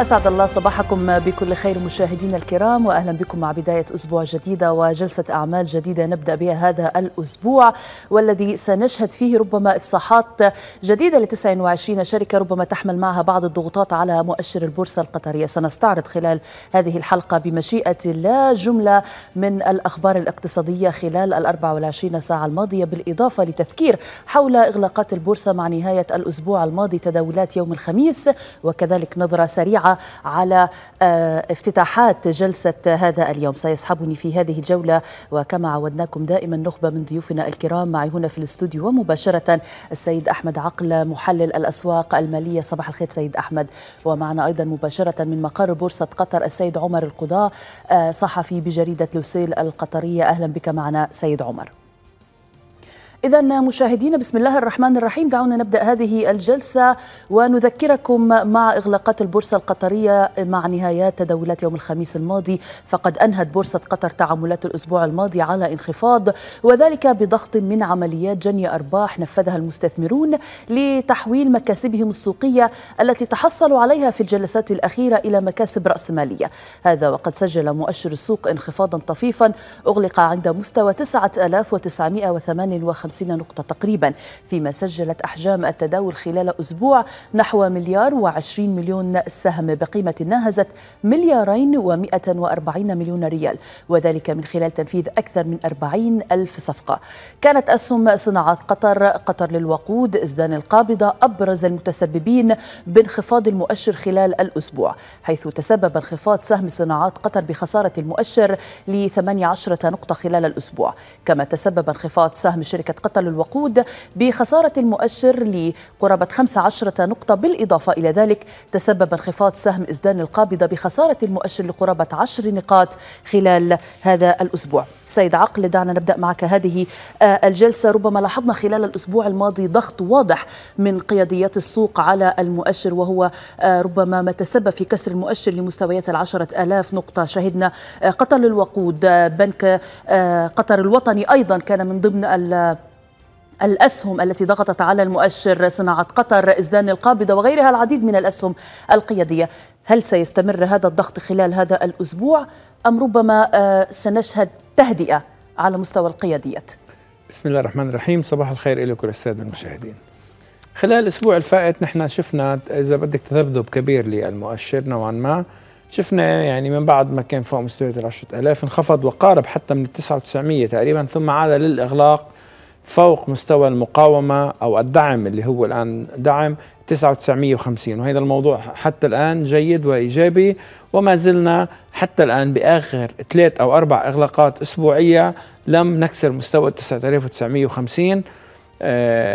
أسعد الله صباحكم بكل خير مشاهدينا الكرام وأهلا بكم مع بداية أسبوع جديدة وجلسة أعمال جديدة نبدأ بها هذا الأسبوع والذي سنشهد فيه ربما إفصاحات جديدة ل 29 شركة ربما تحمل معها بعض الضغوطات على مؤشر البورصة القطرية. سنستعرض خلال هذه الحلقة بمشيئة الله جملة من الأخبار الاقتصادية خلال ال 24 ساعة الماضية بالإضافة لتذكير حول إغلاقات البورصة مع نهاية الأسبوع الماضي تداولات يوم الخميس وكذلك نظرة سريعة على افتتاحات جلسة هذا اليوم. سيصحبني في هذه الجولة وكما عودناكم دائما نخبة من ضيوفنا الكرام معي هنا في الاستوديو ومباشرة السيد أحمد عقل محلل الأسواق المالية. صباح الخير سيد أحمد. ومعنا أيضا مباشرة من مقر بورصة قطر السيد عمر القضاء صحفي بجريدة لوسيل القطرية. أهلا بك معنا سيد عمر. إذا مشاهدينا بسم الله الرحمن الرحيم. دعونا نبدأ هذه الجلسة ونذكركم مع إغلاقات البورصة القطرية مع نهايات تداولات يوم الخميس الماضي. فقد أنهت بورصة قطر تعاملات الأسبوع الماضي على انخفاض وذلك بضغط من عمليات جني أرباح نفذها المستثمرون لتحويل مكاسبهم السوقية التي تحصلوا عليها في الجلسات الأخيرة إلى مكاسب رأسمالية. هذا وقد سجل مؤشر السوق انخفاضا طفيفا أغلق عند مستوى 9958 50 نقطة تقريبا فيما سجلت أحجام التداول خلال أسبوع نحو مليار و20 مليون سهم بقيمة ناهزت مليارين و140 مليون ريال وذلك من خلال تنفيذ أكثر من 40 ألف صفقة. كانت أسهم صناعات قطر قطر للوقود إزدان القابضة أبرز المتسببين بانخفاض المؤشر خلال الأسبوع حيث تسبب انخفاض سهم صناعات قطر بخسارة المؤشر ل 18 نقطة خلال الأسبوع. كما تسبب انخفاض سهم شركة قطر للوقود بخسارة المؤشر لقرابة 15 نقطة. بالإضافة إلى ذلك تسبب انخفاض سهم إزدان القابضة بخسارة المؤشر لقرابة 10 نقاط خلال هذا الأسبوع. سيد عقل دعنا نبدأ معك هذه الجلسة. ربما لاحظنا خلال الأسبوع الماضي ضغط واضح من قياديات السوق على المؤشر وهو ربما ما تسبب في كسر المؤشر لمستويات العشرة آلاف نقطة. شهدنا قطر للوقود بنك قطر الوطني أيضا كان من ضمن الأسهم التي ضغطت على المؤشر صناعة قطر إزدان القابضة وغيرها العديد من الأسهم القيادية. هل سيستمر هذا الضغط خلال هذا الأسبوع أم ربما سنشهد تهدئة على مستوى القياديات؟ بسم الله الرحمن الرحيم. صباح الخير لكم السادة المشاهدين. خلال الأسبوع الفائت نحن شفنا إذا بدك تذبذب كبير للمؤشر نوعا ما شفنا يعني من بعد ما كان فوق مستويات ال 10000 انخفض وقارب حتى من ال 9900 تقريبا ثم عاد للإغلاق فوق مستوى المقاومة أو الدعم اللي هو الآن دعم 9950 وهذا الموضوع حتى الآن جيد وإيجابي وما زلنا حتى الآن بآخر ثلاث أو أربع إغلاقات أسبوعية لم نكسر مستوى 9950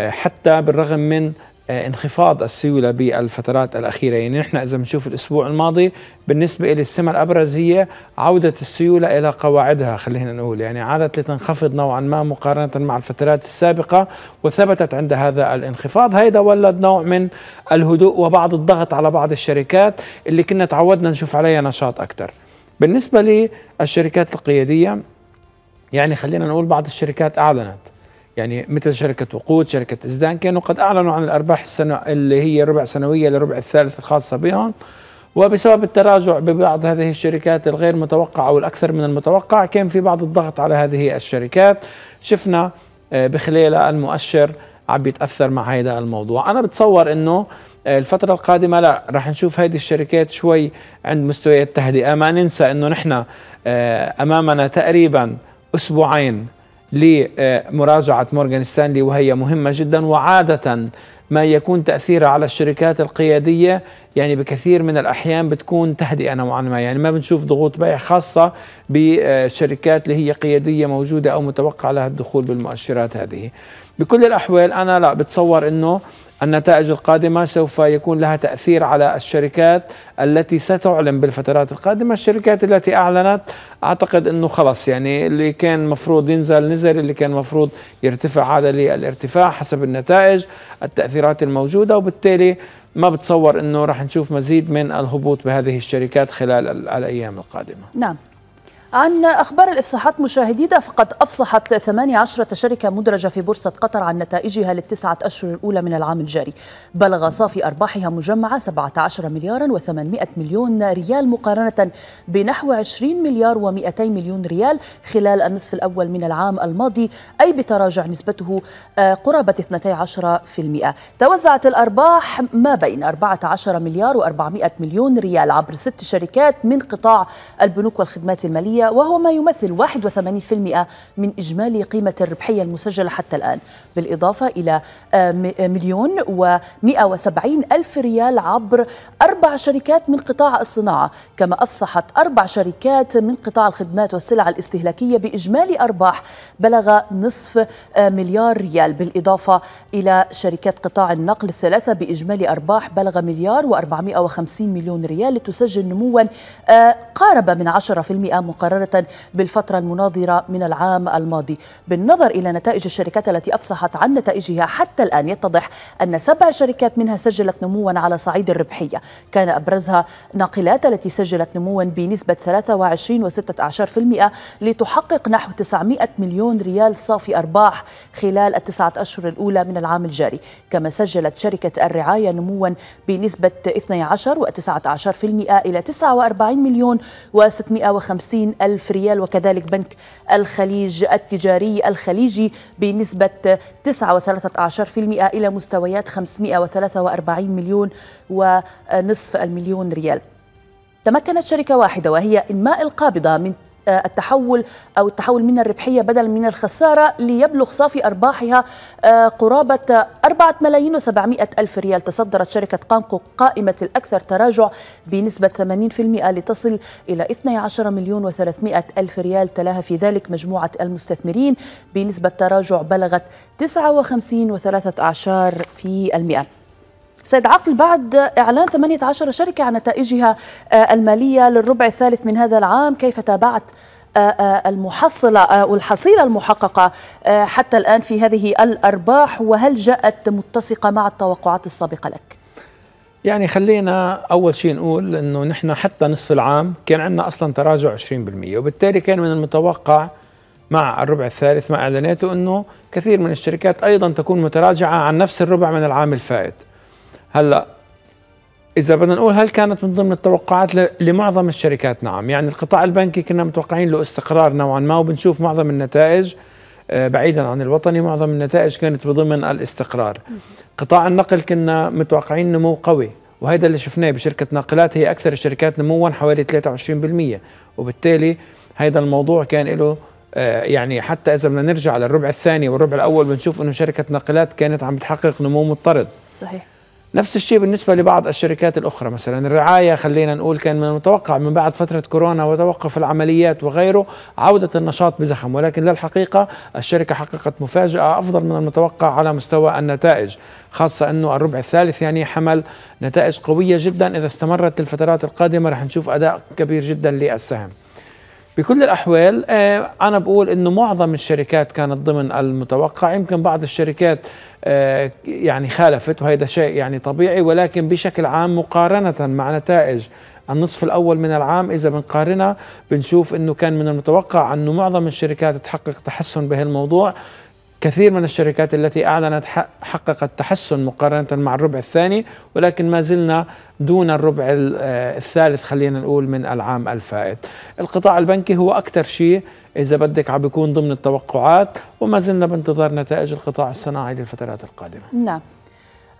حتى بالرغم من انخفاض السيولة بالفترات الأخيرة. يعني نحن إذا بنشوف الأسبوع الماضي بالنسبة إلي السمة الأبرز هي عودة السيولة إلى قواعدها خلينا نقول. يعني عادت لتنخفض نوعا ما مقارنة مع الفترات السابقة وثبتت عند هذا الانخفاض. هيدا ولد نوع من الهدوء وبعض الضغط على بعض الشركات اللي كنا تعودنا نشوف عليها نشاط أكثر بالنسبة للشركات القيادية يعني خلينا نقول بعض الشركات أعلنت يعني مثل شركة وقود شركة إزدان كانوا قد أعلنوا عن الأرباح السنة اللي هي ربع سنوية لربع الثالث الخاصة بهم. وبسبب التراجع ببعض هذه الشركات الغير متوقعة أو الأكثر من المتوقع كان في بعض الضغط على هذه الشركات. شفنا بخلال المؤشر عم بيتأثر مع هذا الموضوع. أنا بتصور أنه الفترة القادمة لا رح نشوف هذه الشركات شوي عند مستويات تهدئة. ما ننسى أنه نحن أمامنا تقريبا أسبوعين لمراجعة مورغان ستانلي وهي مهمة جدا وعادة ما يكون تأثيرها على الشركات القيادية يعني بكثير من الأحيان بتكون تهدئة نوعا ما. يعني ما بنشوف ضغوط بيع خاصة بشركات اللي هي قيادية موجودة أو متوقع لها الدخول بالمؤشرات هذه. بكل الأحوال أنا لا بتصور أنه النتائج القادمة سوف يكون لها تأثير على الشركات التي ستعلن بالفترات القادمة. الشركات التي أعلنت أعتقد أنه خلص يعني اللي كان مفروض ينزل نزل اللي كان مفروض يرتفع عاد للارتفاع حسب النتائج التأثيرات الموجودة وبالتالي ما بتصور أنه راح نشوف مزيد من الهبوط بهذه الشركات خلال الأيام القادمة. نعم. عن أخبار الإفصاحات مشاهدينا فقد أفصحت 18 شركة مدرجة في بورصة قطر عن نتائجها للتسعة أشهر الأولى من العام الجاري. بلغ صافي أرباحها مجمعة 17 مليارا و800 مليون ريال مقارنة بنحو 20 مليار و200 مليون ريال خلال النصف الأول من العام الماضي أي بتراجع نسبته قرابة 12% توزعت الأرباح ما بين 14 مليار و400 مليون ريال عبر ست شركات من قطاع البنوك والخدمات المالية وهو ما يمثل 81% من إجمالي قيمة الربحية المسجلة حتى الآن بالإضافة إلى مليون و170 ألف ريال عبر أربع شركات من قطاع الصناعة. كما أفصحت أربع شركات من قطاع الخدمات والسلع الاستهلاكية بإجمالي أرباح بلغ نصف مليار ريال. بالإضافة إلى شركات قطاع النقل الثلاثة بإجمالي أرباح بلغ مليار و450 مليون ريال لتسجل نموا قارب من 10% مقارنة مقارنة بالفترة المناظرة من العام الماضي. بالنظر إلى نتائج الشركات التي أفصحت عن نتائجها حتى الآن يتضح أن سبع شركات منها سجلت نموا على صعيد الربحية. كان أبرزها ناقلات التي سجلت نموا بنسبة 23.16% لتحقق نحو 900 مليون ريال صافي أرباح خلال التسعة أشهر الأولى من العام الجاري. كما سجلت شركة الرعاية نموا بنسبة 12 و19% إلى 49 مليون و650 ألف ريال وكذلك بنك الخليج التجاري الخليجي بنسبة 9.13% إلى مستويات 543 مليون ونصف المليون ريال. تمكنت شركة واحدة وهي إنماء القابضة من التحول أو التحول من الربحية بدلا من الخسارة ليبلغ صافي أرباحها آه، قرابة 4 ملايين و700 ألف ريال. تصدرت شركة قامكو قائمة الأكثر تراجع بنسبة 80% لتصل إلى 12 مليون و300 ألف ريال. تلاها في ذلك مجموعة المستثمرين. بنسبة تراجع بلغت 59 و13 في المئة. سيد عقل بعد إعلان 18 شركة عن نتائجها آه، المالية للربع الثالث من هذا العام كيف تابعت آه، آه، المحصلة والحصيلة المحققة حتى الآن في هذه الأرباح وهل جاءت متسقة مع التوقعات السابقة لك؟ يعني خلينا أول شيء نقول أنه نحن حتى نصف العام كان عندنا أصلا تراجع 20% وبالتالي كان من المتوقع مع الربع الثالث مع إعلاناته أنه كثير من الشركات أيضا تكون متراجعة عن نفس الربع من العام الفائت هلا إذا بدنا نقول هل كانت من ضمن التوقعات لمعظم الشركات؟ نعم يعني القطاع البنكي كنا متوقعين له استقرار نوعا ما وبنشوف معظم النتائج آه، بعيدا عن الوطني معظم النتائج كانت بضمن الاستقرار. قطاع النقل كنا متوقعين نمو قوي وهذا اللي شفناه بشركة ناقلات هي أكثر الشركات نموا حوالي 23% وبالتالي هذا الموضوع كان له آه، يعني حتى إذا بدنا نرجع للربع الثاني والربع الأول بنشوف إنه شركة ناقلات كانت عم بتحقق نمو مضطرد. صحيح. نفس الشيء بالنسبة لبعض الشركات الأخرى. مثلا الرعاية خلينا نقول كان من المتوقع من بعد فترة كورونا وتوقف العمليات وغيره عودة النشاط بزخم. ولكن للحقيقة الشركة حققت مفاجأة أفضل من المتوقع على مستوى النتائج خاصة أنه الربع الثالث يعني حمل نتائج قوية جدا. إذا استمرت للفترات القادمة رح نشوف أداء كبير جدا للسهم. بكل الأحوال آه، أنا بقول أنه معظم الشركات كانت ضمن المتوقع. يمكن بعض الشركات آه، يعني خالفت وهذا شيء يعني طبيعي ولكن بشكل عام مقارنة مع نتائج النصف الأول من العام إذا بنقارنها بنشوف أنه كان من المتوقع أنه معظم الشركات تحقق تحسن بهالموضوع. كثير من الشركات التي أعلنت حققت تحسن مقارنة مع الربع الثاني ولكن ما زلنا دون الربع آه، الثالث خلينا نقول من العام الفائت. القطاع البنكي هو أكثر شيء إذا بدك عم بيكون ضمن التوقعات وما زلنا بانتظار نتائج القطاع الصناعي للفترات القادمة. نعم.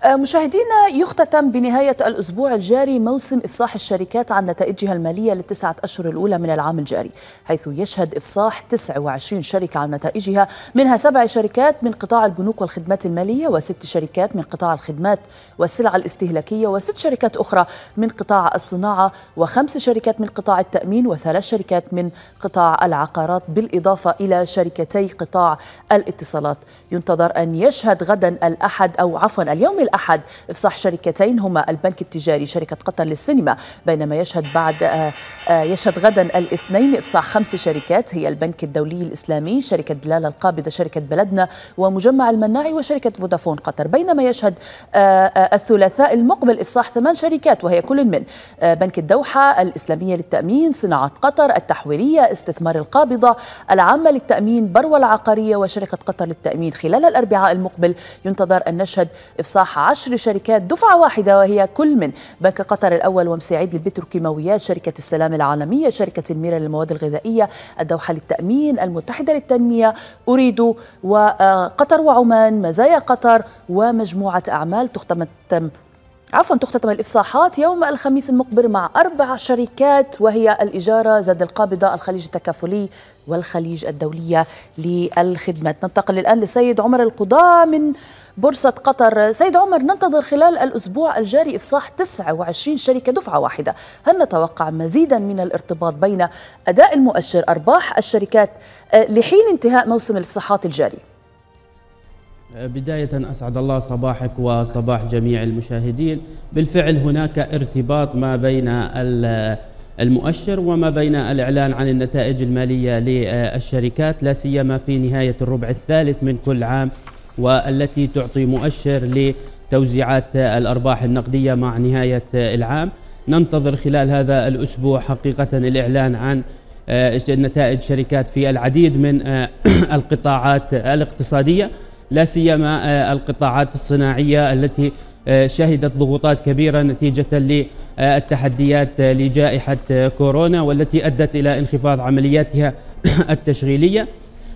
مشاهدينا يختتم بنهاية الأسبوع الجاري موسم إفصاح الشركات عن نتائجها المالية للتسعة أشهر الأولى من العام الجاري حيث يشهد إفصاح 29 شركة عن نتائجها منها سبع شركات من قطاع البنوك والخدمات المالية وست شركات من قطاع الخدمات والسلع الاستهلاكية وست شركات أخرى من قطاع الصناعة وخمس شركات من قطاع التأمين وثلاث شركات من قطاع العقارات بالإضافة إلى شركتي قطاع الاتصالات. ينتظر أن يشهد غدا الأحد أو عفوا اليوم الأحد إفصاح شركتين هما البنك التجاري شركة قطر للسينما بينما يشهد بعد آه، آه، يشهد غدا الاثنين إفصاح خمس شركات هي البنك الدولي الإسلامي شركة بلال القابضة شركة بلدنا ومجمع المناعي وشركة فودافون قطر. بينما يشهد الثلاثاء المقبل إفصاح ثمان شركات وهي كل من بنك الدوحة الإسلامية للتأمين صناعة قطر التحويلية استثمار القابضة العامة للتأمين بروى العقارية وشركة قطر للتأمين. خلال الأربعاء المقبل ينتظر أن نشهد إفصاح عشر شركات دفعة واحدة وهي كل من بنك قطر الأول ومساعد للبتروكيماويات شركة السلام العالمية شركة الميرا للمواد الغذائية الدوحة للتأمين المتحدة للتنمية أريد وقطر وعمان مزايا قطر ومجموعة أعمال تختم عفوا تختتم الإفصاحات يوم الخميس المقبل مع أربع شركات وهي الإجارة زاد القابضة الخليج التكافلي والخليج الدولية للخدمات. ننتقل الآن لسيد عمر القضاء من بورصة قطر. سيد عمر ننتظر خلال الأسبوع الجاري إفصاح 29 شركة دفعة واحدة. هل نتوقع مزيدا من الارتباط بين أداء المؤشر أرباح الشركات آه، لحين انتهاء موسم الإفصاحات الجاري؟ بداية أسعد الله صباحك وصباح جميع المشاهدين. بالفعل هناك ارتباط ما بين المؤشر وما بين الإعلان عن النتائج المالية للشركات لا سيما في نهاية الربع الثالث من كل عام والتي تعطي مؤشر لتوزيعات الأرباح النقدية مع نهاية العام. ننتظر خلال هذا الأسبوع حقيقة الإعلان عن نتائج شركات في العديد من القطاعات الاقتصادية. لا سيما آه، القطاعات الصناعية التي آه، شهدت ضغوطات كبيرة نتيجة للتحديات لجائحة كورونا والتي أدت إلى انخفاض عملياتها التشغيلية.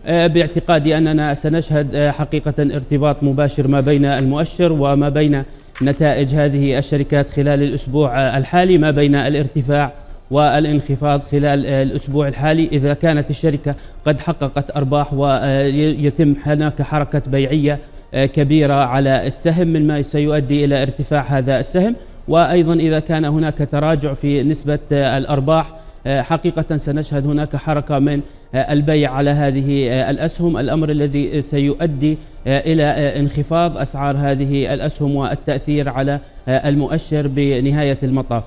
آه، باعتقادي أننا سنشهد حقيقة ارتباط مباشر ما بين المؤشر وما بين نتائج هذه الشركات خلال الأسبوع الحالي ما بين الارتفاع والانخفاض خلال الأسبوع الحالي. إذا كانت الشركة قد حققت أرباح ويتم هناك حركة بيعية كبيرة على السهم مما سيؤدي إلى ارتفاع هذا السهم. وأيضا إذا كان هناك تراجع في نسبة الأرباح حقيقة سنشهد هناك حركة من البيع على هذه الأسهم. الأمر الذي سيؤدي إلى انخفاض أسعار هذه الأسهم والتأثير على المؤشر بنهاية المطاف.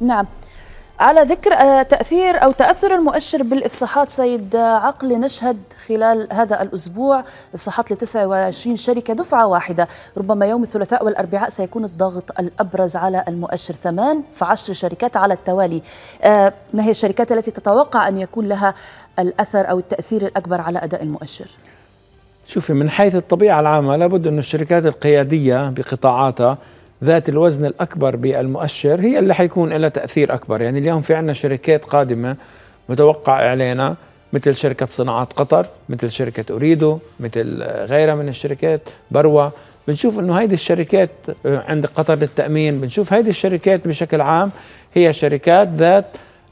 نعم. على ذكر آه، تأثير أو تأثر المؤشر بالإفصاحات سيد عقل نشهد خلال هذا الأسبوع. إفصاحات ل 29 شركة دفعة واحدة. ربما يوم الثلاثاء والأربعاء سيكون الضغط الأبرز على المؤشر. ثمان فعشر شركات على التوالي. آه، ما هي الشركات التي تتوقع أن يكون لها الأثر أو التأثير الأكبر على أداء المؤشر؟ شوفي من حيث الطبيعة العامة لابد أن الشركات القيادية بقطاعاتها ذات الوزن الأكبر بالمؤشر هي اللي حيكون لها تأثير أكبر. يعني اليوم في عنا شركات قادمة متوقع إعلانها مثل شركة صناعات قطر مثل شركة أريدو مثل غيرها من الشركات بروة. بنشوف إنه هيدي الشركات عند قطر للتأمين بنشوف هيدي الشركات بشكل عام هي شركات ذات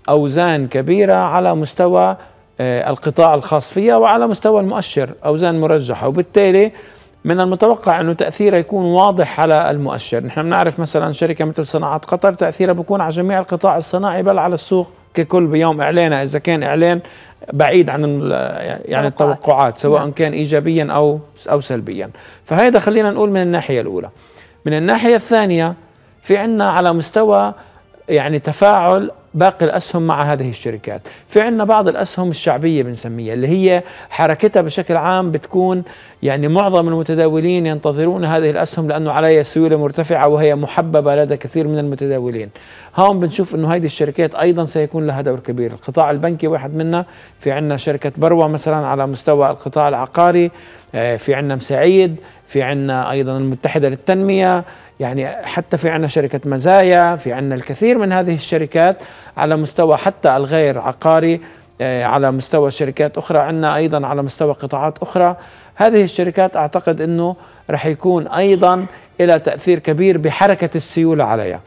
أوزان كبيرة على مستوى آه، القطاع الخاص فيها وعلى مستوى المؤشر أوزان مرجحة. وبالتالي من المتوقع أنه تأثيره يكون واضح على المؤشر، نحن بنعرف مثلا شركة مثل صناعات قطر تاثيرها بيكون على جميع القطاع الصناعي بل على السوق ككل بيوم اعلانها إذا كان إعلان بعيد عن يعني التوقعات سواء نعم. كان ايجابيا أو أو سلبيا، فهذا خلينا نقول من الناحية الأولى. من الناحية الثانية في عندنا على مستوى يعني تفاعل باقي الأسهم مع هذه الشركات. في عندنا بعض الأسهم الشعبية بنسميها اللي هي حركتها بشكل عام بتكون يعني معظم المتداولين ينتظرون هذه الأسهم لأنه عليها سيولة مرتفعة وهي محببة لدى كثير من المتداولين. هون بنشوف إنه هذه الشركات أيضا سيكون لها دور كبير. القطاع البنكي واحد منها في عندنا شركة بروة مثلا على مستوى القطاع العقاري آه، في عندنا مساعيد في عندنا أيضا المتحدة للتنمية يعني حتى في عندنا شركة مزايا في عندنا الكثير من هذه الشركات. على مستوى حتى الغير عقاري آه، على مستوى شركات أخرى عندنا أيضا على مستوى قطاعات أخرى. هذه الشركات أعتقد إنه رح يكون أيضا لها تأثير كبير بحركة السيولة عليها.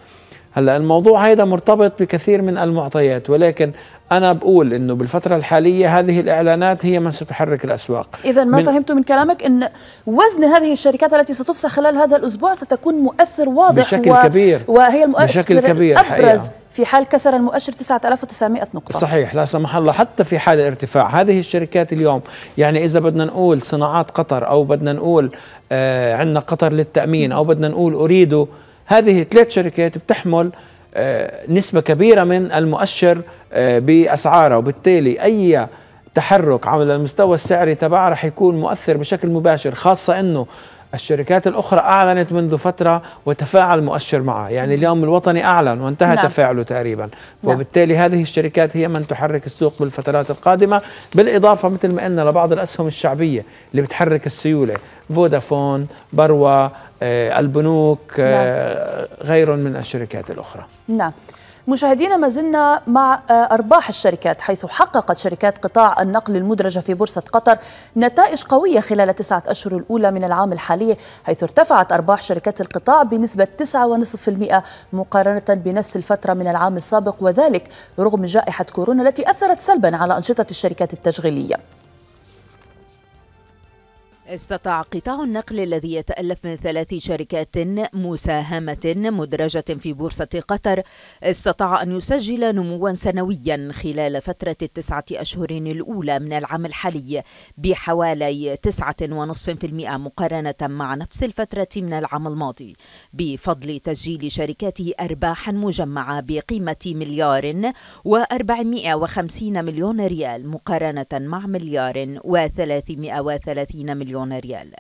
هلا الموضوع هيدا مرتبط بكثير من المعطيات ولكن أنا بقول إنه بالفترة الحالية هذه الإعلانات هي من ستحرك الأسواق. اذا ما فهمت من كلامك إن وزن هذه الشركات التي ستفسخ خلال هذا الأسبوع ستكون مؤثر واضح بشكل و... كبير. وهي المؤثر بشكل كبير الابرز حقيقة. في حال كسر المؤشر 9900 نقطة. صحيح لا سمح الله حتى في حال ارتفاع هذه الشركات اليوم يعني إذا بدنا نقول صناعات قطر أو بدنا نقول آه عندنا قطر للتأمين أو بدنا نقول أريد هذه ثلاث شركات بتحمل آه نسبة كبيرة من المؤشر آه بأسعارها وبالتالي أي تحرك على المستوى السعري تبعها رح يكون مؤثر بشكل مباشر خاصة أنه الشركات الأخرى أعلنت منذ فترة وتفاعل مؤشر معها يعني اليوم الوطني أعلن وانتهى نعم. تفاعله تقريبا نعم. وبالتالي هذه الشركات هي من تحرك السوق بالفترات القادمة بالإضافة مثل ما قلنا لبعض الأسهم الشعبية اللي بتحرك السيولة فودافون بروا آه البنوك آه نعم. غير من الشركات الأخرى. نعم. مشاهدينا ما زلنا مع آه، أرباح الشركات حيث حققت شركات قطاع النقل المدرجة في بورصة قطر نتائج قوية خلال التسعة أشهر الأولى من العام الحالي حيث ارتفعت أرباح شركات القطاع بنسبة 9.5% مقارنة بنفس الفترة من العام السابق وذلك رغم جائحة كورونا التي أثرت سلبا على أنشطة الشركات التشغيلية. استطاع قطاع النقل الذي يتألف من ثلاث شركات مساهمة مدرجة في بورصة قطر استطاع أن يسجل نموا سنويا خلال فترة التسعة أشهر الأولى من العام الحالي بحوالي 9.5% مقارنة مع نفس الفترة من العام الماضي بفضل تسجيل شركاته أرباحا مجمعة بقيمة مليار و450 مليون ريال مقارنة مع مليار و330 مليون مليون ريال.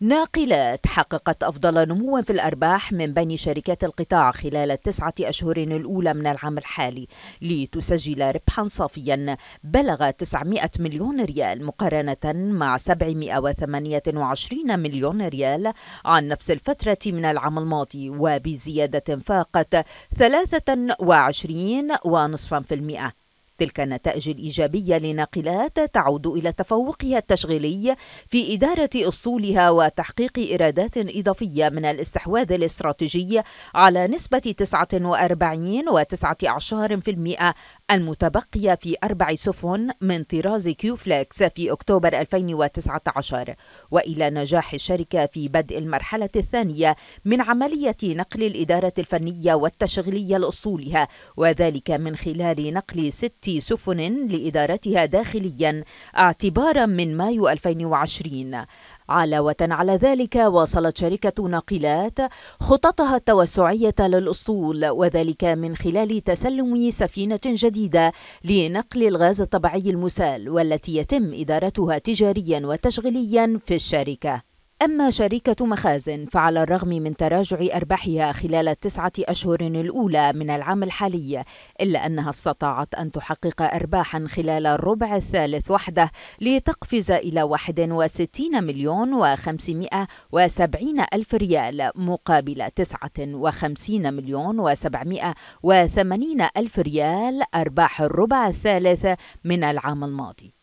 ناقلات حققت أفضل نمو في الأرباح من بين شركات القطاع خلال التسعة أشهر الأولى من العام الحالي لتسجل ربحا صافيا. بلغ 900 مليون ريال مقارنة مع 728 مليون ريال عن نفس الفترة من العام الماضي وبزيادة فاقت 23.5% تلك النتائج الإيجابية لناقلات تعود إلى تفوقها التشغيلي في إدارة أصولها وتحقيق إيرادات إضافية من الاستحواذ الاستراتيجي على نسبة 49 و19% المتبقية في أربع سفن من طراز كيوفليكس في أكتوبر 2019 وإلى نجاح الشركة في بدء المرحلة الثانية من عملية نقل الإدارة الفنية والتشغيلية لأصولها وذلك من خلال نقل ست سفن لإدارتها داخليا اعتبارا من مايو 2020 علاوة على ذلك واصلت شركة ناقلات خططها التوسعية للأسطول وذلك من خلال تسلم سفينة جديدة لنقل الغاز الطبيعي المسال والتي يتم إدارتها تجاريا وتشغيليا في الشركة. أما شركة مخازن فعلى الرغم من تراجع أرباحها خلال التسعة أشهر الأولى من العام الحالي إلا أنها استطاعت أن تحقق أرباحا خلال الربع الثالث وحده لتقفز إلى 61 مليون و570 ألف ريال مقابل 59 مليون و780 ألف ريال أرباح الربع الثالث من العام الماضي.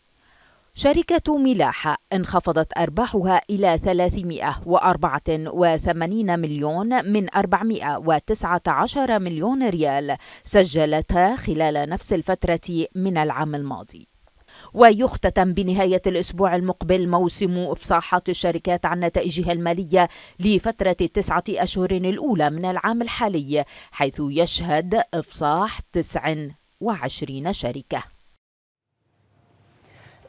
شركة ملاحة انخفضت أرباحها إلى 384 مليون من 419 مليون ريال سجلتها خلال نفس الفترة من العام الماضي. ويختتم بنهاية الأسبوع المقبل موسم إفصاحات الشركات عن نتائجها المالية لفترة التسعة أشهر الأولى من العام الحالي حيث يشهد إفصاح 29 شركة.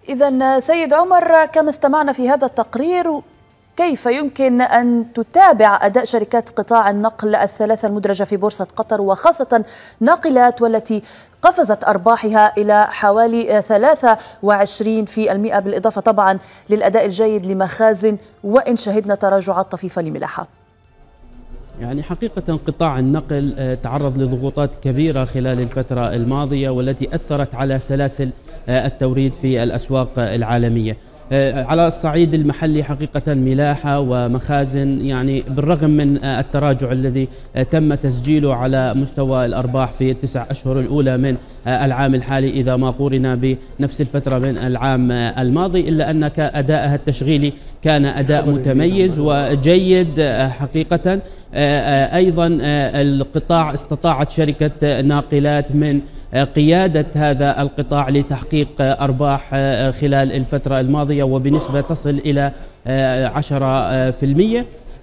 إذا سيد عمر كما استمعنا في هذا التقرير كيف يمكن أن تتابع أداء شركات قطاع النقل الثلاثة المدرجة في بورصة قطر وخاصة ناقلات والتي قفزت أرباحها إلى حوالي 23% بالإضافة طبعا للأداء الجيد لمخازن وإن شهدنا تراجعات طفيفة لملاحة. يعني حقيقة قطاع النقل آه، تعرض لضغوطات كبيرة خلال الفترة الماضية والتي أثرت على سلاسل آه، التوريد في الأسواق العالمية. على الصعيد المحلي حقيقة ملاحة ومخازن يعني بالرغم من التراجع الذي تم تسجيله على مستوى الأرباح في التسع أشهر الأولى من العام الحالي إذا ما قورنا بنفس الفترة من العام الماضي إلا أن أداءها التشغيلي كان أداء متميز وجيد حقيقة. أيضا القطاع استطاعت شركة ناقلات من قيادة هذا القطاع لتحقيق أرباح خلال الفترة الماضية وبنسبة تصل إلى 10%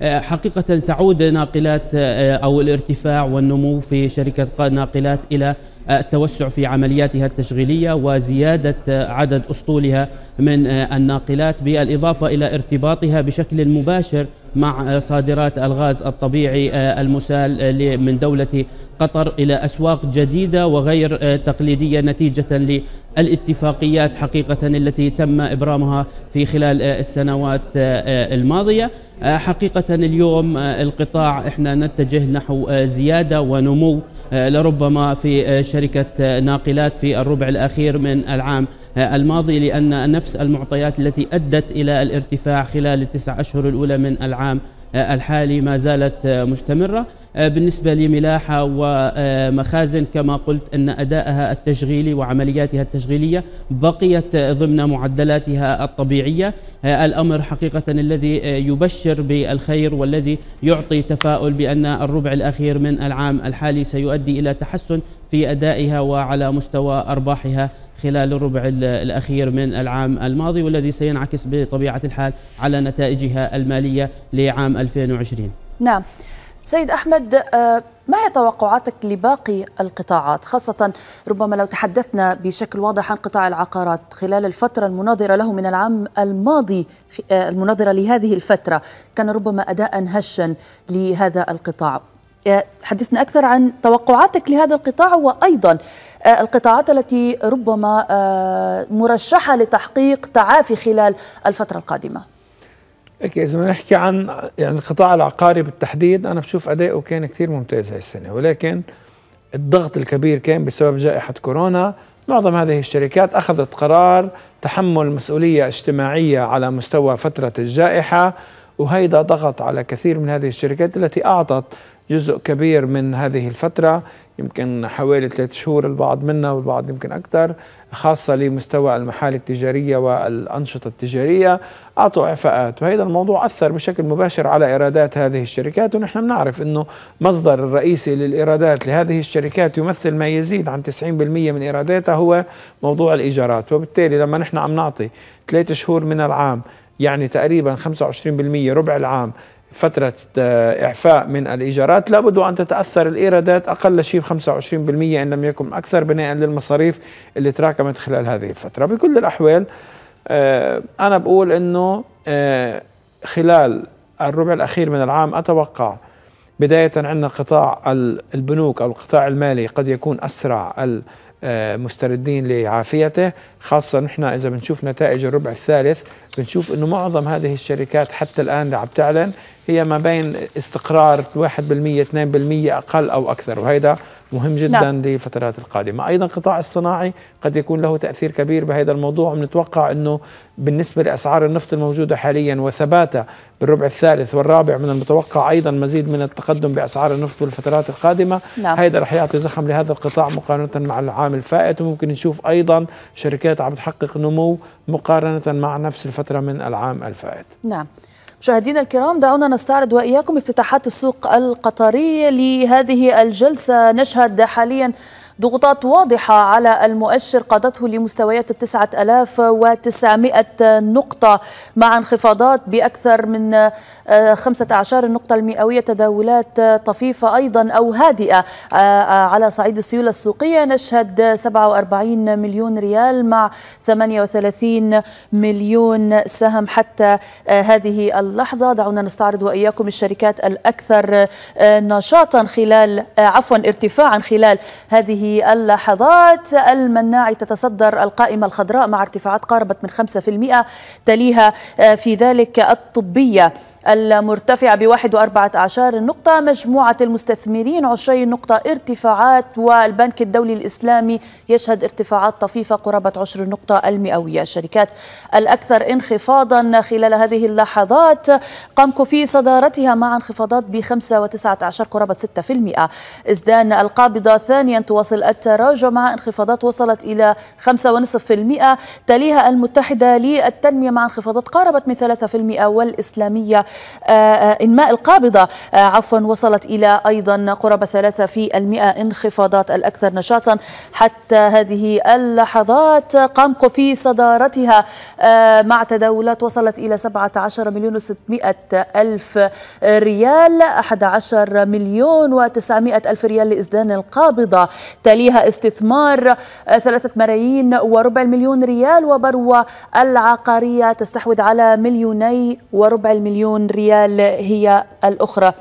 حقيقة تعود ناقلات أو الارتفاع والنمو في شركة ناقلات إلى التوسع في عملياتها التشغيلية وزيادة عدد أسطولها من الناقلات بالإضافة إلى ارتباطها بشكل مباشر مع صادرات الغاز الطبيعي المسال من دولة قطر إلى أسواق جديدة وغير تقليدية نتيجة للاتفاقيات حقيقة التي تم إبرامها في خلال السنوات الماضية. حقيقة اليوم القطاع إحنا نتجه نحو زيادة ونمو لربما في شركة ناقلات في الربع الأخير من العام. الماضي لأن نفس المعطيات التي أدت إلى الارتفاع خلال التسع أشهر الأولى من العام الحالي ما زالت مستمرة. بالنسبة لملاحة ومخازن كما قلت أن أدائها التشغيلي وعملياتها التشغيلية بقيت ضمن معدلاتها الطبيعية. الأمر حقيقة الذي يبشر بالخير والذي يعطي تفاؤل بأن الربع الأخير من العام الحالي سيؤدي إلى تحسن في أدائها وعلى مستوى أرباحها خلال الربع الأخير من العام الماضي والذي سينعكس بطبيعة الحال على نتائجها المالية لعام 2020 نعم. سيد أحمد ما هي توقعاتك لباقي القطاعات؟ خاصة ربما لو تحدثنا بشكل واضح عن قطاع العقارات خلال الفترة المناظرة له من العام الماضي المناظرة لهذه الفترة كان ربما أداء هشا لهذا القطاع. حدثنا أكثر عن توقعاتك لهذا القطاع وأيضا القطاعات التي ربما مرشحة لتحقيق تعافي خلال الفترة القادمة. إذا نحكي عن يعني القطاع العقاري بالتحديد أنا بشوف اداؤه كان كثير ممتاز هاي السنة ولكن الضغط الكبير كان بسبب جائحة كورونا. معظم هذه الشركات أخذت قرار تحمل مسؤولية اجتماعية على مستوى فترة الجائحة. وهيدا ضغط على كثير من هذه الشركات التي أعطت جزء كبير من هذه الفترة يمكن حوالي ثلاث شهور البعض منا والبعض يمكن أكثر خاصة لمستوى المحال التجارية والأنشطة التجارية أعطوا إعفاءات. وهذا الموضوع أثر بشكل مباشر على إيرادات هذه الشركات ونحن بنعرف أنه مصدر الرئيسي للإيرادات لهذه الشركات يمثل ما يزيد عن 90% من إيراداتها هو موضوع الإيجارات. وبالتالي لما نحن عم نعطي ثلاث شهور من العام يعني تقريبا 25% ربع العام فترة إعفاء من الإيجارات لابد أن تتأثر. الإيرادات أقل شيء ب 25% إن لم يكن أكثر بناء للمصاريف اللي تراكمت خلال هذه الفترة. بكل الأحوال أنا بقول أنه خلال الربع الأخير من العام أتوقع بداية عندنا قطاع البنوك أو القطاع المالي قد يكون أسرع. مستردين لعافيته خاصة نحن إذا بنشوف نتائج الربع الثالث بنشوف أنه معظم هذه الشركات حتى الآن عم تعلن هي ما بين استقرار 1% 2% أقل أو أكثر وهذا مهم جدا نعم. للفترات القادمة. أيضا قطاع الصناعي قد يكون له تأثير كبير بهذا الموضوع. ونتوقع أنه بالنسبة لأسعار النفط الموجودة حاليا وثباتها بالربع الثالث والرابع من المتوقع أيضا مزيد من التقدم بأسعار النفط في الفترات القادمة. نعم. هذا رح يعطي زخم لهذا القطاع مقارنة مع العام الفائت وممكن نشوف أيضا شركات عم تحقق نمو مقارنة مع نفس الفترة من العام الفائت. نعم. مشاهدينا الكرام دعونا نستعرض وإياكم افتتاحات السوق القطري لهذه الجلسة. نشهد حاليا ضغوطات واضحة على المؤشر قادته لمستويات التسعة ألاف وتسعمائة نقطة مع انخفاضات بأكثر من خمسة عشر النقطة المئوية تداولات طفيفة أيضا أو هادئة على صعيد السيولة السوقية. نشهد 47 مليون ريال مع 38 مليون سهم حتى هذه اللحظة. دعونا نستعرض وإياكم الشركات الأكثر نشاطا خلال عفوا ارتفاعا خلال هذه اللحظات. المناعي تتصدر القائمة الخضراء مع ارتفاعات قاربت من 5% تليها في ذلك الطبية. المرتفعة بواحد وأربعة عشر نقطة مجموعة المستثمرين عشرين نقطة ارتفاعات والبنك الدولي الإسلامي يشهد ارتفاعات طفيفة قرابة عشر نقطة المئوية. الشركات الأكثر انخفاضا خلال هذه اللحظات. قامكو في صدارتها مع انخفاضات بخمسة وتسعة عشر قرابة ستة في المئة. إزدان القابضة ثانيا تواصل التراجع مع انخفاضات وصلت إلى خمسة ونصف في المئة. تليها المتحدة للتنمية مع انخفاضات قاربت من ثلاثة في المئة والإسلامية إنماء القابضة. عفوا وصلت إلى أيضا قرابة ثلاثة في المئة انخفاضات الأكثر نشاطا. حتى هذه اللحظات قامكو في صدارتها. مع تداولات وصلت إلى 17 مليون و600 ألف ريال 11 مليون و900 ألف ريال لإسدان القابضة. تليها استثمار ثلاثة ملايين وربع المليون ريال وبروة العقارية تستحوذ على مليوني وربع المليون ريال هي الأخرى.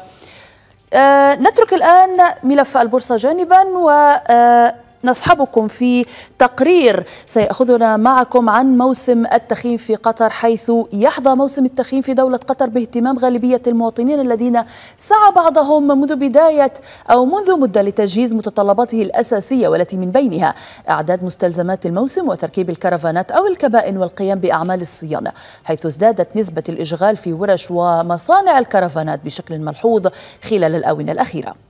أه نترك الآن ملف البورصة جانبا و أه نصحبكم في تقرير سيأخذنا معكم عن موسم التخييم في قطر حيث يحظى موسم التخييم في دولة قطر باهتمام غالبية المواطنين الذين سعى بعضهم منذ بداية أو منذ مدة لتجهيز متطلباته الأساسية والتي من بينها إعداد مستلزمات الموسم وتركيب الكرفانات أو الكبائن والقيام بأعمال الصيانة حيث ازدادت نسبة الإشغال في ورش ومصانع الكرفانات بشكل ملحوظ خلال الآونة الأخيرة.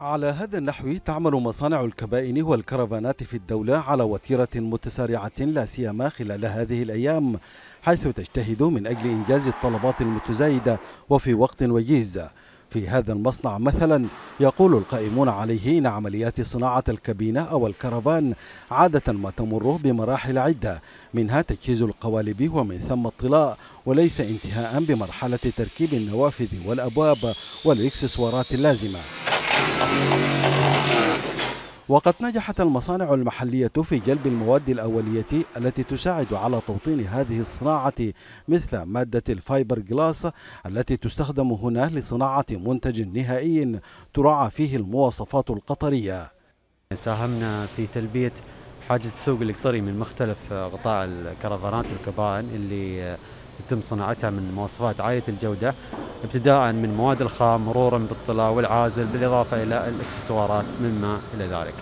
على هذا النحو تعمل مصانع الكبائن والكرفانات في الدولة على وتيرة متسارعة لا سيما خلال هذه الأيام حيث تجتهد من أجل إنجاز الطلبات المتزايدة وفي وقت وجيز في هذا المصنع مثلا يقول القائمون عليه إن عمليات صناعة الكابينة أو الكرفان عادة ما تمر بمراحل عدة منها تجهيز القوالب ومن ثم الطلاء وليس انتهاء بمرحلة تركيب النوافذ والأبواب والإكسسوارات اللازمة. وقد نجحت المصانع المحلية في جلب المواد الأولية التي تساعد على توطين هذه الصناعة مثل مادة الفايبر جلاس التي تستخدم هنا لصناعة منتج نهائي تراعى فيه المواصفات القطرية. ساهمنا في تلبية حاجة السوق القطري من مختلف قطاع الكرفانات والكبائن اللي يتم صناعتها من مواصفات عالية الجودة ابتداء من مواد الخام مرورا بالطلاء والعازل بالإضافة إلى الإكسسوارات مما إلى ذلك.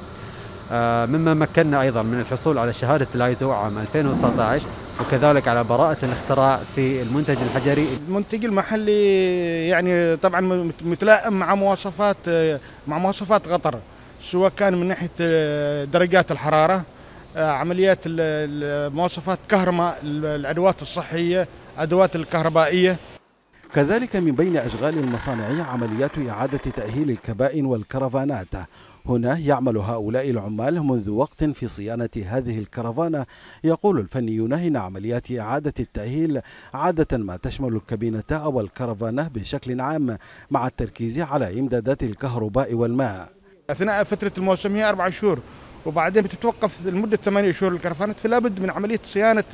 آه، مما مكننا أيضا من الحصول على شهادة لايزو عام 2019 وكذلك على براءة الاختراع في المنتج الحجري. المنتج المحلي يعني طبعا متلائم مع مواصفات مع مواصفات قطر سواء كان من ناحية درجات الحرارة آه، عمليات مواصفات كهرباء الأدوات الصحية أدوات الكهربائية. كذلك من بين أشغال المصانع عمليات إعادة تأهيل الكبائن والكرفانات. هنا يعمل هؤلاء العمال منذ وقت في صيانة هذه الكرفانة. يقول الفنيون إن عمليات إعادة التأهيل عادة ما تشمل الكابينة أو الكرفانة بشكل عام مع التركيز على إمدادات الكهرباء والماء. أثناء فترة الموسم هي أربع شهور. وبعدين بتتوقف لمدة ثمانية شهور الكرفانات فلا بد من عملية صيانة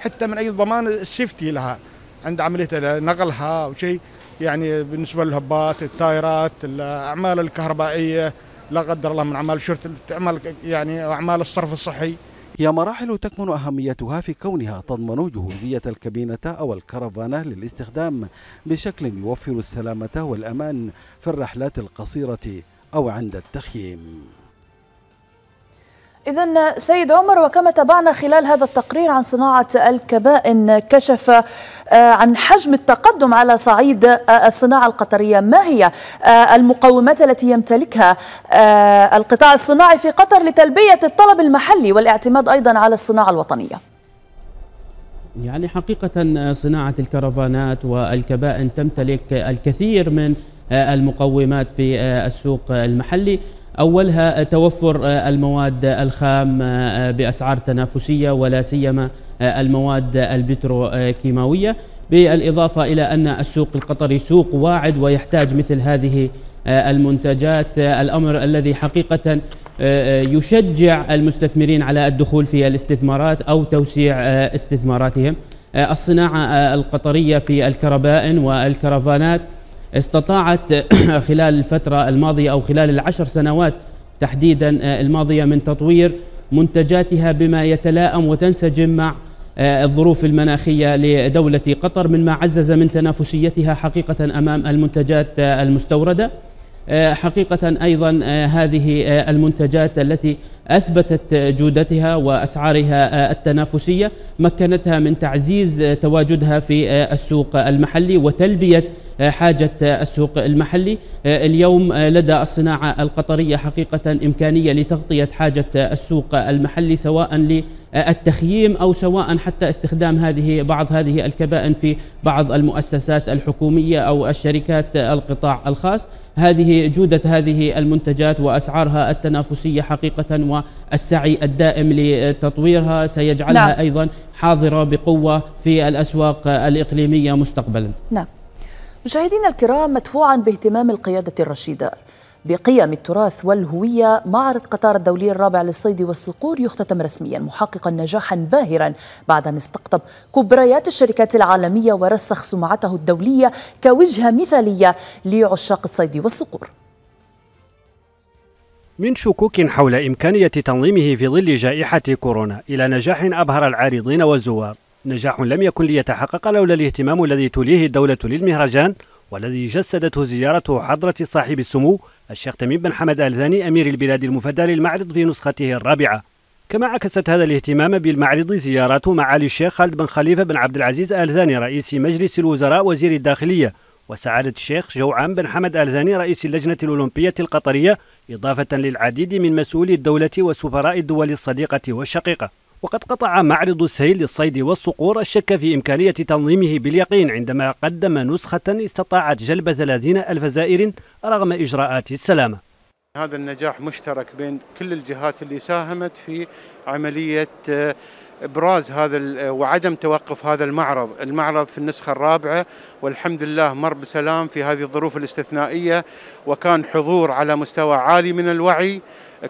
حتى من أي ضمان السيفتي لها. عند عملية نقلها أو شيء يعني بالنسبة للهبات التايرات الأعمال الكهربائية لا قدر الله من أعمال الشرطه تعمل يعني أعمال الصرف الصحي. هي مراحل تكمن أهميتها في كونها تضمن جهوزية الكابينة أو الكرفانة للاستخدام بشكل يوفر السلامة والأمان في الرحلات القصيرة أو عند التخييم. إذا سيد عمر وكما تابعنا خلال هذا التقرير عن صناعة الكبائن كشف آه، عن حجم التقدم على صعيد آه، الصناعة القطرية. ما هي آه، المقومات التي يمتلكها القطاع الصناعي في قطر لتلبية الطلب المحلي والاعتماد أيضا على الصناعة الوطنية؟ يعني حقيقة صناعة الكرفانات والكبائن تمتلك الكثير من المقومات في السوق المحلي. أولها توفر آه، المواد الخام آه، بأسعار تنافسية ولا سيما آه، المواد البتروكيماويه بالإضافة إلى أن السوق القطري سوق واعد ويحتاج مثل هذه المنتجات. الأمر الذي حقيقة يشجع المستثمرين على الدخول في الاستثمارات أو توسيع استثماراتهم. الصناعة القطرية في الكربائن والكرفانات استطاعت خلال الفترة الماضية أو خلال العشر سنوات تحديدا آه، الماضية من تطوير منتجاتها بما يتلائم وتنسجم مع آه، الظروف المناخية لدولة قطر مما عزز من تنافسيتها حقيقة أمام المنتجات آه، المستوردة. حقيقة أيضا هذه المنتجات التي أثبتت جودتها وأسعارها التنافسية مكنتها من تعزيز تواجدها في السوق المحلي وتلبية حاجة السوق المحلي. اليوم لدى الصناعة القطرية حقيقة إمكانية لتغطية حاجة السوق المحلي سواء للتخييم أو سواء حتى استخدام هذه بعض هذه الكبائن في بعض المؤسسات الحكومية أو الشركات القطاع الخاص. هذه جودة هذه المنتجات وأسعارها التنافسية حقيقة والسعي الدائم لتطويرها سيجعلها نعم. أيضا حاضرة بقوة في الأسواق الإقليمية مستقبلا. نعم. مشاهدينا الكرام مدفوعا باهتمام القيادة الرشيدة. بقيم التراث والهوية معرض قطار الدولي الرابع للصيد والصقور يختتم رسميا محققا نجاحا باهرا بعد أن استقطب كبريات الشركات العالمية ورسخ سمعته الدولية كوجهة مثالية لعشاق الصيد والصقور. من شكوك حول إمكانية تنظيمه في ظل جائحة كورونا. إلى نجاح أبهر العارضين والزوار. نجاح لم يكن ليتحقق لولا الاهتمام الذي توليه الدولة للمهرجان والذي جسدته زيارة حضرة صاحب السمو الشيخ تميم بن حمد آل ثاني أمير البلاد المفدى للمعرض في نسخته الرابعة. كما عكست هذا الاهتمام بالمعرض زيارات معالي الشيخ خالد بن خليفة بن عبد العزيز آل ثاني رئيس مجلس الوزراء وزير الداخلية وسعادة الشيخ جوعان بن حمد آل ثاني رئيس اللجنة الأولمبية القطرية إضافة للعديد من مسؤولي الدولة وسفراء الدول الصديقة والشقيقة. وقد قطع معرض السيل للصيد والصقور الشك في إمكانية تنظيمه باليقين عندما قدم نسخة استطاعت جلب 30 ألف زائر رغم إجراءات السلامة. هذا النجاح مشترك بين كل الجهات اللي ساهمت في عملية إبراز هذا وعدم توقف هذا المعرض، المعرض في النسخة الرابعة والحمد لله مر بسلام في هذه الظروف الاستثنائية وكان حضور على مستوى عالي من الوعي.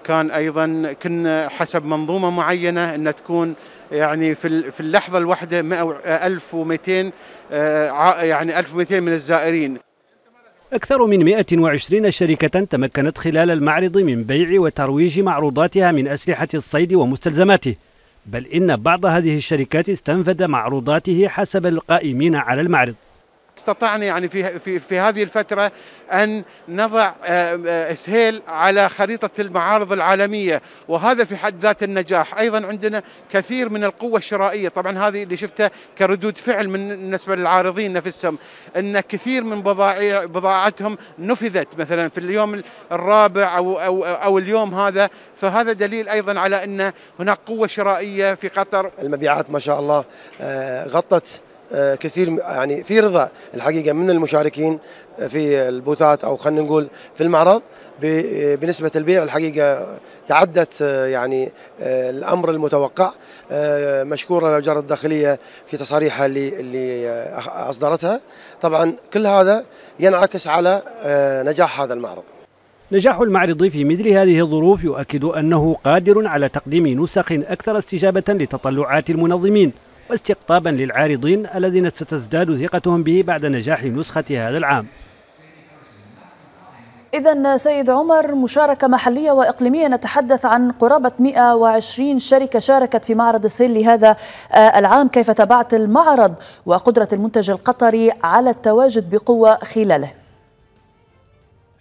كان أيضا كنا حسب منظومة معينة ان تكون يعني في في اللحظة الواحدة 1200 آه، يعني 1200 من الزائرين. أكثر من 120 شركة تمكنت خلال المعرض من بيع وترويج معروضاتها من أسلحة الصيد ومستلزماته. بل إن بعض هذه الشركات استنفد معروضاته حسب القائمين على المعرض. استطعنا يعني في في في هذه الفترة أن نضع آه، آه، سهيل على خريطة المعارض العالمية وهذا في حد ذات النجاح. أيضا عندنا كثير من القوة الشرائية طبعا هذه اللي شفتها كردود فعل من بالنسبة للعارضين نفسهم أن كثير من بضائع بضاعتهم نفذت مثلا في اليوم الرابع أو أو أو اليوم هذا. فهذا دليل أيضا على أن هناك قوة شرائية في قطر. المبيعات ما شاء الله آه، غطت كثير يعني في رضا الحقيقة من المشاركين في البوثات أو خلينا نقول في المعرض بنسبة البيع الحقيقة تعدت آه، يعني آه، الأمر المتوقع. مشكورة وزاره الداخلية في تصاريحها اللي اللي أصدرتها. طبعا كل هذا ينعكس على نجاح هذا المعرض. نجاح المعرض في مثل هذه الظروف يؤكد أنه قادر على تقديم نسخ أكثر استجابة لتطلعات المنظمين. واستقطابا للعارضين الذين ستزداد ثقتهم به بعد نجاح نسخة هذا العام. إذا سيد عمر مشاركة محلية وإقليمية نتحدث عن قرابة 120 شركة شاركت في معرض السيل لهذا آه، العام كيف تابعت المعرض وقدرة المنتج القطري على التواجد بقوة خلاله.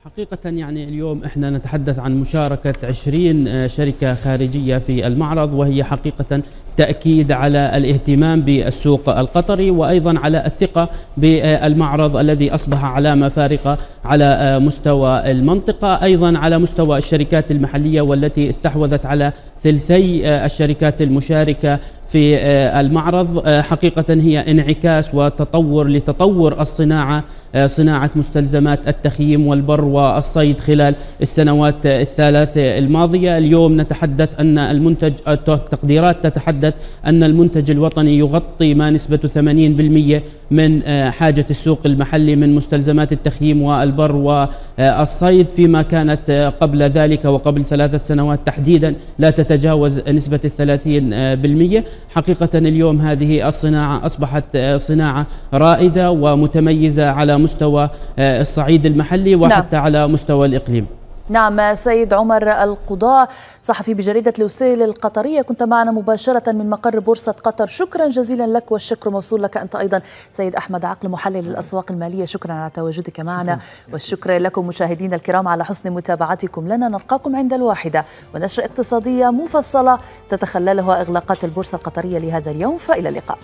حقيقة يعني اليوم إحنا نتحدث عن مشاركة 20 آه، شركة خارجية في المعرض وهي حقيقة تأكيد على الاهتمام بالسوق القطري وأيضا على الثقة بالمعرض الذي أصبح علامة فارقة على آه، مستوى المنطقة. أيضا على مستوى الشركات المحلية والتي استحوذت على ثلثي آه، الشركات المشاركة في آه، المعرض. آه، حقيقة هي انعكاس وتطور لتطور الصناعة آه، صناعة مستلزمات التخييم والبر والصيد خلال السنوات الثلاث الماضية. اليوم نتحدث أن المنتج التقديرات تتحدث أن المنتج الوطني يغطي ما نسبة 80% من حاجة السوق المحلي من مستلزمات التخييم والبر والصيد. فيما كانت قبل ذلك وقبل ثلاثة سنوات تحديدا لا تتجاوز نسبة الثلاثين بالمية. حقيقة اليوم هذه الصناعة أصبحت آه، صناعة رائدة ومتميزة على مستوى آه، الصعيد المحلي وحتى نعم. على مستوى الإقليم نعم سيد عمر القضاء صحفي بجريدة الوسيل القطرية. كنت معنا مباشرة من مقر بورصة قطر. شكرا جزيلا لك والشكر موصول لك أنت أيضا. سيد أحمد عقل محلل الأسواق المالية شكرا على تواجدك معنا. والشكر لكم مشاهدينا الكرام على حسن متابعتكم. لنا نلقاكم عند الواحدة. ونشرة اقتصادية مفصلة تتخللها إغلاقات البورصة القطرية لهذا اليوم. فإلى اللقاء.